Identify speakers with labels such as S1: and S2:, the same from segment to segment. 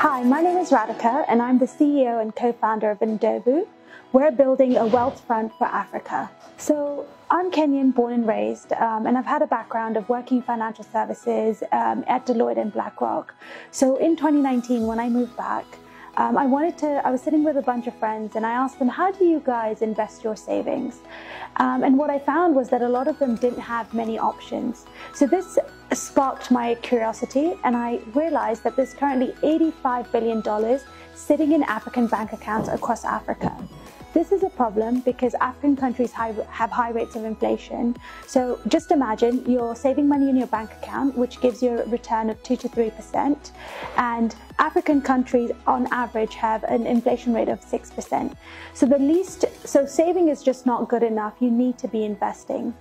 S1: Hi, my name is Radhika, and I'm the CEO and co founder of Ndovu. We're building a Wealthfront for Africa. So, I'm Kenyan, born and raised, um, and I've had a background of working financial services um, at Deloitte and BlackRock. So, in 2019, when I moved back, um, I wanted to, I was sitting with a bunch of friends and I asked them, How do you guys invest your savings? Um, and what I found was that a lot of them didn't have many options. So this sparked my curiosity and I realized that there's currently $85 billion sitting in African bank accounts across Africa. This is a problem because African countries have high rates of inflation. So just imagine you're saving money in your bank account, which gives you a return of 2 to 3%. And African countries on average have an inflation rate of 6%. So the least, so saving is just not good enough. You need to be investing.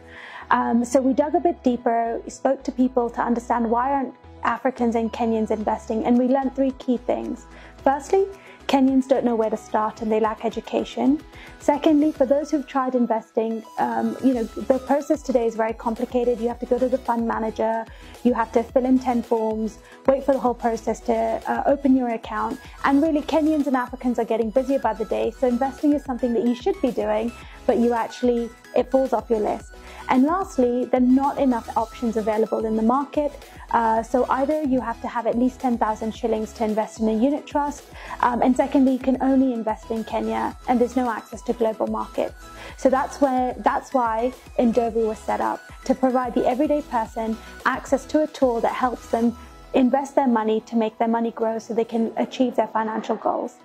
S1: Um, so we dug a bit deeper, spoke to people to understand why aren't Africans and Kenyans investing, and we learned three key things. Firstly, Kenyans don't know where to start and they lack education. Secondly, for those who've tried investing, um, you know, the process today is very complicated. You have to go to the fund manager, you have to fill in 10 forms, wait for the whole process to uh, open your account. And really, Kenyans and Africans are getting busier by the day. So investing is something that you should be doing, but you actually, it falls off your list. And lastly, there are not enough options available in the market. Uh, so either you have to have at least 10,000 shillings to invest in a unit trust, um, and secondly, you can only invest in Kenya, and there's no access to global markets. So that's where that's why Ndovu was set up to provide the everyday person access to a tool that helps them invest their money to make their money grow so they can achieve their financial goals.